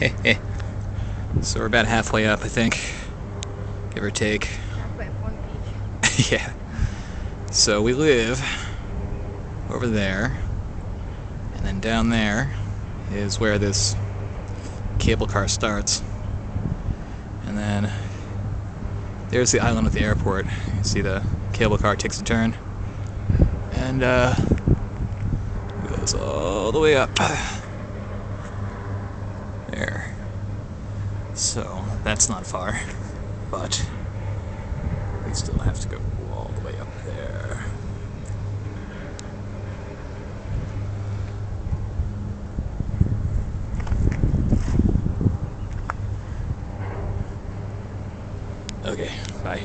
so we're about halfway up, I think, give or take. Yeah. So we live over there, and then down there is where this cable car starts. And then there's the island with the airport. You see the cable car takes a turn. And uh, goes all the way up. There. So that's not far, but we still have to go all the way up there. Okay, bye.